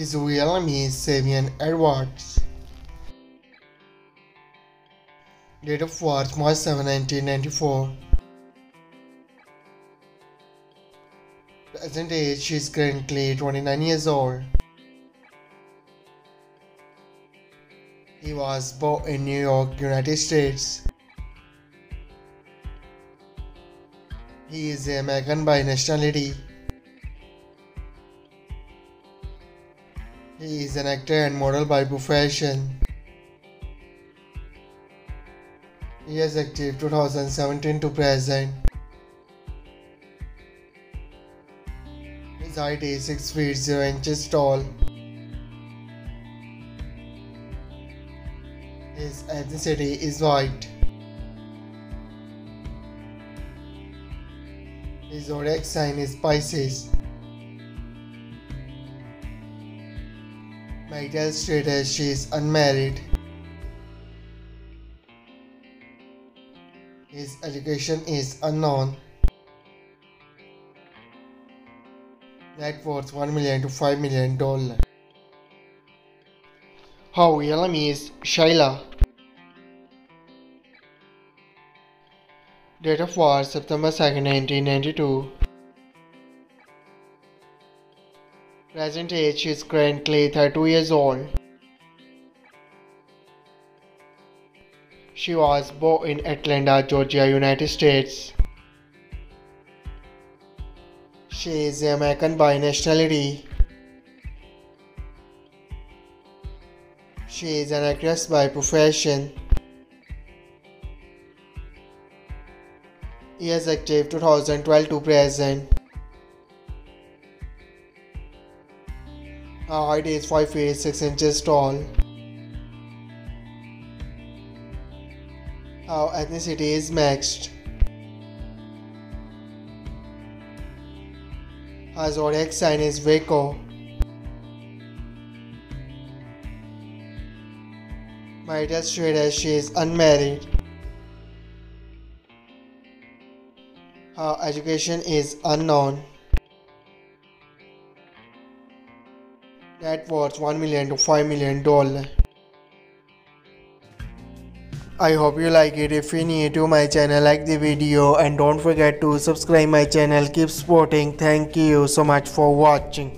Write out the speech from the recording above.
His real name is Saveyon Edwards. Date of birth March 7, 1994. Present age she is currently 29 years old. He was born in New York, United States. He is American by nationality. He is an actor and model by profession. He is active 2017 to present. His height is 6 feet 0 inches tall. His ethnicity is white. His zodiac sign is Pisces. Marital status she is unmarried. His education is unknown. Net worth 1 million to 5 million dollar. How real name is Shayla. Date of war September 2nd, 1992. Present age is currently 32 years old. She was born in Atlanta, Georgia, United States. She is American by nationality. She is an actress by profession. Is active 2012 to present. Her height is 5 feet 6 inches tall. Her ethnicity is mixed. Her zodiac sign is Virgo. Marital status she is unmarried. Her education is unknown. Net worth 1 million to 5 million dollar. I hope you like it. If you're new to my channel, like the video and don't forget to subscribe my channel. Keep supporting. Thank you so much for watching.